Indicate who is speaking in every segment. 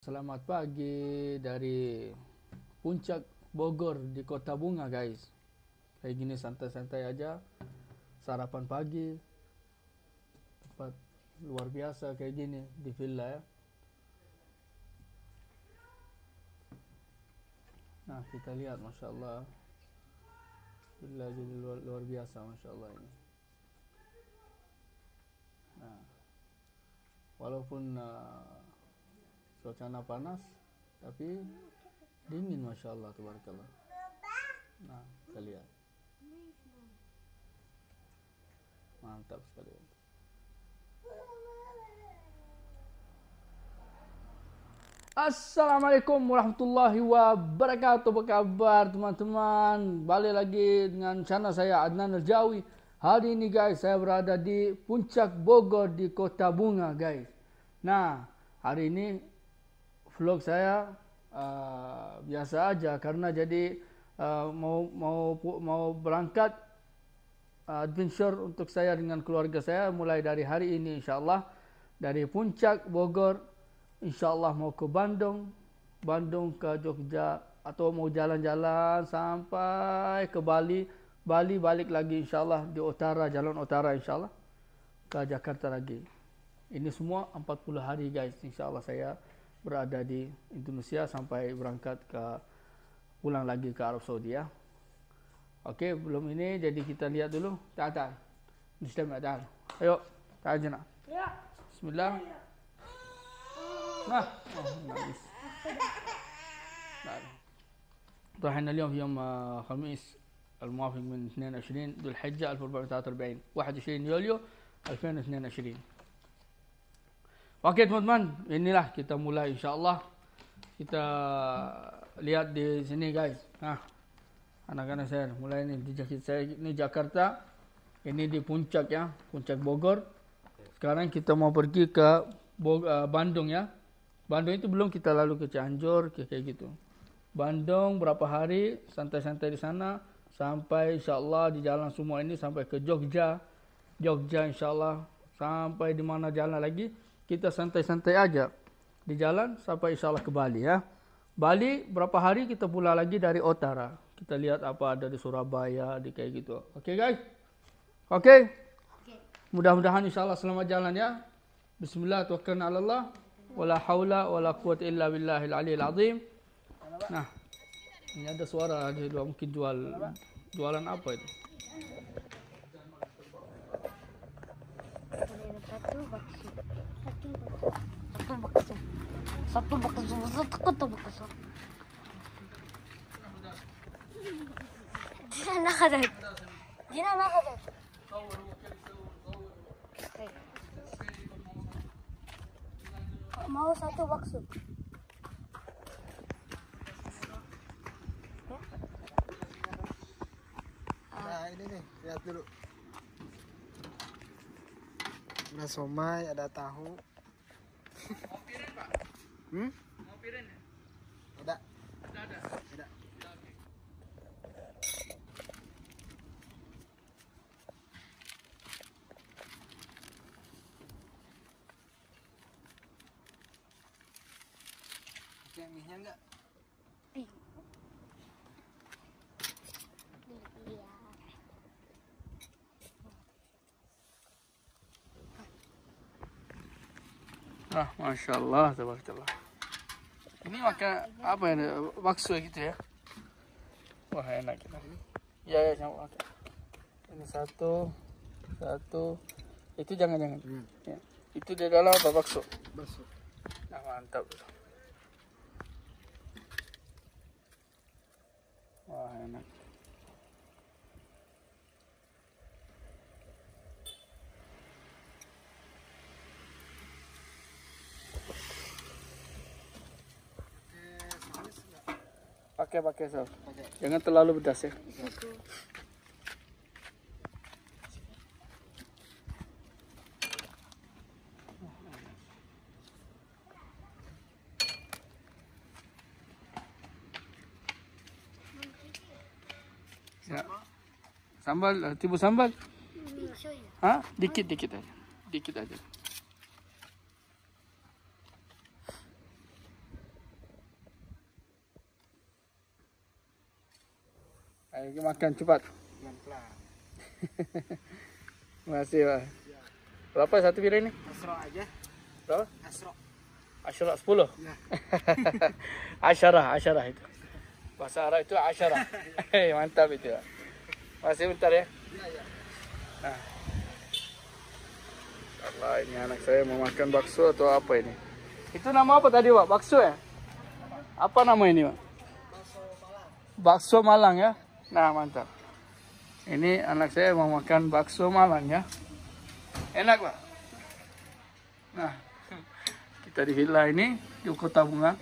Speaker 1: Selamat pagi dari puncak Bogor di Kota Bunga guys. Kayak gini santai-santai aja. Sarapan pagi. Tempat luar biasa kayak gini di villa ya. Nah kita lihat Masya Allah. Villa jadi luar, luar biasa Masya Allah ini. Nah, walaupun uh, suasana panas tapi dingin masya Allah tabarakallah. Nah kita lihat. Mantap sekali. Assalamualaikum warahmatullahi wabarakatuh. Apa kabar teman-teman? Balik lagi dengan channel saya Adnan Aljawi. Hari ini guys saya berada di puncak Bogor di Kota Bunga guys. Nah hari ini vlog saya uh, biasa aja karena jadi uh, mau mau mau berangkat uh, adventure untuk saya dengan keluarga saya mulai dari hari ini insyaallah. Dari puncak Bogor insyaallah mau ke Bandung Bandung ke Jogja atau mau jalan-jalan sampai ke Bali. Bali balik lagi insyaallah di utara jalan utara insyaallah ke Jakarta lagi. Ini semua 40 hari guys insyaallah saya berada di Indonesia sampai berangkat ke pulang lagi ke Arab Saudi ya. Okey, belum ini jadi kita lihat dulu. Tak tak. Muslim tak. Ayo, tak aja nak. Ya. Bismillah. Nah, oh, nangis. طبعا اليوم يوم خميس الموافق من 22 ذو الحجة 1443 21 يوليو 2022 Okey teman-teman, inilah kita mulai insya-Allah. Kita lihat di sini guys. Ha. Anak-anak saya mulai ni di. Saya Jakarta. Ini di puncak ya, puncak Bogor. Sekarang kita mau pergi ke uh, Bandung ya. Bandung itu belum kita lalu ke Cianjur kayak gitu. Bandung berapa hari santai-santai di sana sampai insya-Allah di jalan semua ini sampai ke Jogja. Jogja insya-Allah sampai di mana jalan lagi kita santai-santai aja di jalan sampai insya Allah ke Bali ya. Bali berapa hari kita pulang lagi dari Otara. Kita lihat apa ada di Surabaya di kayak gitu. Oke okay, guys? Oke? Okay? okay. Mudah-mudahan insya Allah selamat jalan ya. Bismillah tawakkalna ala Allah. Wala haula wala quwwata illa billahil aliyil azim. Nah. Ini ada suara di luar mungkin jual jualan apa itu? Satu bakso. Satu bakso. Satu bakso. Satu bakso. Dia nak ada. Dia nak ada. Mau satu bakso.
Speaker 2: Nah ini nih, lihat dulu. Ada somai, ada tahu. Mau piring pak? Hmm? Mau piring ya? Ada. Ada ada. Ada. Oke, mie-nya enggak?
Speaker 1: Ah, masya Allah, tabarakallah. Ini makan apa ya? Bakso gitu ya? Wah enak kita. Ya ya makan. Ini satu, satu. Itu jangan jangan. Hmm. Ya. Itu di dalam apa bakso?
Speaker 2: Bakso.
Speaker 1: Nah, mantap. Wah enak. Pakai pakai sob. Jangan terlalu pedas ya. Ya. Sambal, tibu sambal. Hah? Dikit dikit aja. Dikit aja. Ayo makan cepat.
Speaker 2: Pelan-pelan.
Speaker 1: Makasih Pak. Berapa satu piring ini?
Speaker 2: Asro aja.
Speaker 1: Berapa?
Speaker 2: Asro.
Speaker 1: Asyarah sepuluh.
Speaker 2: Ya.
Speaker 1: asyarah, asyarah itu. Bahasa Arab itu asyarah. Hei, mantap itu. Pak. Masih bentar ya.
Speaker 2: Iya, iya.
Speaker 1: Nah. Allah ini anak saya mau makan bakso atau apa ini? Itu nama apa tadi Pak? Bakso ya? Apa nama ini Pak? Bakso Malang ya? Nah mantap. Ini anak saya mau makan bakso Malang ya. Enak Pak? Nah, kita di villa ini di Kota Bunga.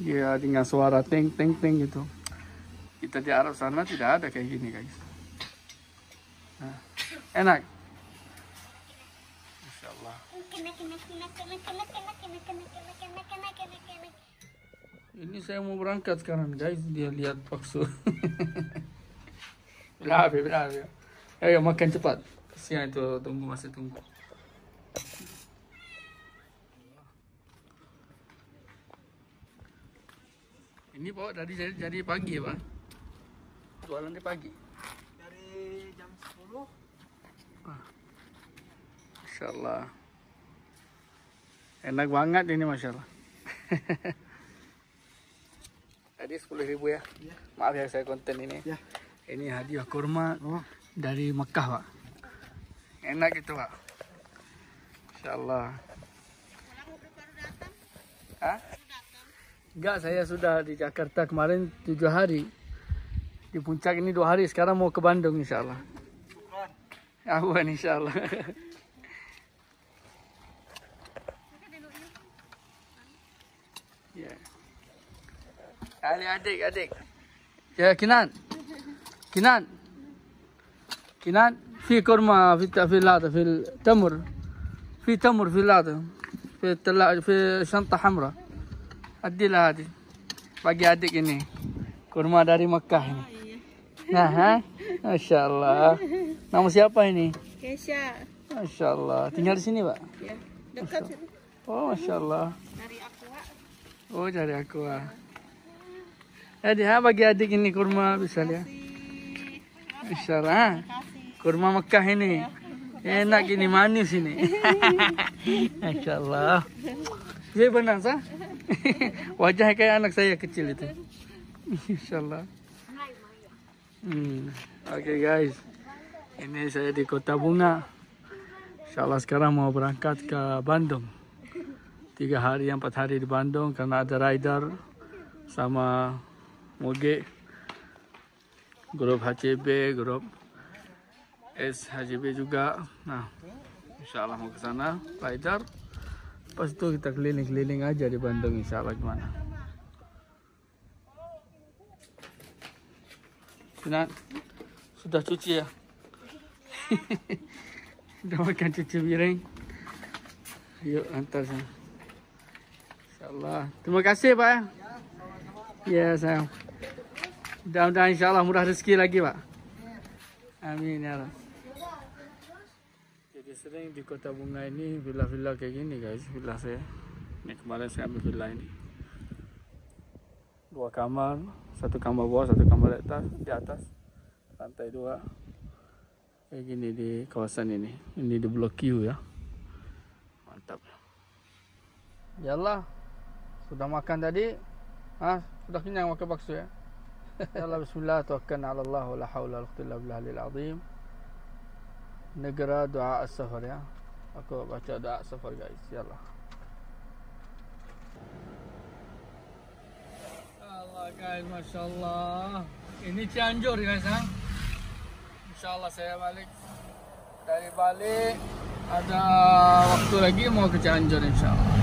Speaker 1: Dia dengan suara ting ting ting gitu. Kita di Arab sana tidak ada kayak gini guys. Nah, enak. Masya Allah. Ini saya mau berangkat sekarang guys. Dia lihat bakso. berabe, berabe. Ayo makan cepat. Kasihan itu tunggu masih tunggu. Ini bawa dari jadi, jadi pagi ya pak? Jualan di pagi.
Speaker 2: Dari jam 10
Speaker 1: Masya Allah. Enak banget ini Masya Allah. Tadi 10 ribu ya.
Speaker 2: Iya.
Speaker 1: Maaf ya saya konten ini.
Speaker 2: Ya.
Speaker 1: Ini hadiah kurma
Speaker 2: Oh,
Speaker 1: dari Mekah Pak. Enak itu Pak. Masya Allah. Hah? Enggak, saya sudah di Jakarta kemarin tujuh hari. Di puncak ini dua hari, sekarang mau ke Bandung insya Allah.
Speaker 2: syukran.
Speaker 1: Awan insya Allah. Ya. Adik adik adik. Ya Kinan. Kinan. Kinan. في كرمة في في هذا في التمر في تمر في هذا في التلا في شنطة حمراء أدي لها هذه باقي أديك ini kurma dari Mekah ini. Nah, ha? Masya Allah. Nama siapa ini?
Speaker 3: Kesha,
Speaker 1: Masya Allah. Tinggal di sini, Pak?
Speaker 3: ya dekat sini
Speaker 1: Oh, Masya Allah.
Speaker 3: dari aku Wak.
Speaker 1: Oh, dari aku. ah. Jadi, ha, bagi adik ini kurma bisa lihat. Ha?
Speaker 3: kasih.
Speaker 1: Kurma Mekah ini. Enak ini, manis ini. Masya Allah. Saya benar, sah? Wajah kayak anak saya kecil itu. Masya Allah. Hmm. Oke guys, ini saya di Kota Bunga. Insya Allah sekarang mau berangkat ke Bandung. Tiga hari, empat hari di Bandung karena ada rider sama Moge, grup HCB, grup S HCB juga. Nah, Insya Allah mau ke sana rider. Pas itu kita keliling-keliling aja di Bandung Insya Allah gimana. Sinan, sudah cuci ya? sudah makan cuci piring. Yuk antar sana. InsyaAllah. Terima kasih Pak. ya. Ya Mudah-mudahan insyaAllah murah rezeki lagi Pak. Amin ya Allah. Jadi sering di kota bunga ini villa-villa kayak gini guys. Villa saya. Ini kemarin saya ambil villa ini. Dua kamar. Satu kamar bawah, satu kamar atas. Di atas. Lantai dua. Kayak gini di kawasan ini. Ini di blok Q ya. Mantap. Yalah. Sudah makan tadi. Ah, sudah kenyang makan bakso ya. Yalah bismillah tawakkalna ala Allah wala haula wala quwwata illa billahil azim. Negara doa as-safar ya. Aku baca doa safar guys. Yalah. Allah guys, masya Allah. Ini Cianjur guys ha. Insya Allah saya balik dari balik ada waktu lagi mau ke Cianjur insya Allah.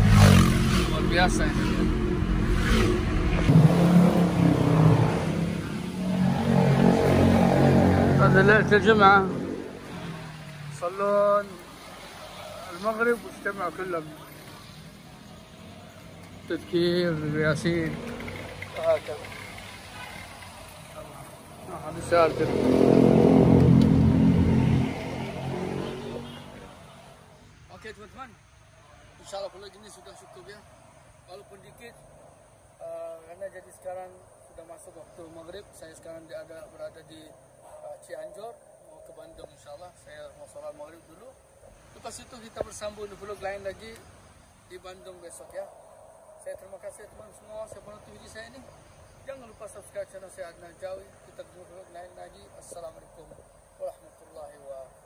Speaker 1: Luar biasa ini. صلي ليلة الجمعة. صلون المغرب واجتمعوا كلهم. تذكير ياسين. وهكذا. ما حد أوكي تمتمن إن شاء الله كل الجنس سودان شفتوا بها. ولكن ديكيت آه، أنا جدي sekarang sudah masuk waktu maghrib. Saya sekarang ada berada di Cianjur, mau ke Bandung insya Allah. Saya mau sholat maghrib dulu. Lepas itu kita bersambung di vlog lain lagi di Bandung besok ya. Saya terima kasih teman semua saya penonton video saya ini. Jangan lupa subscribe channel saya Adnan Jawi. Kita lain lagi. Assalamualaikum warahmatullahi wabarakatuh.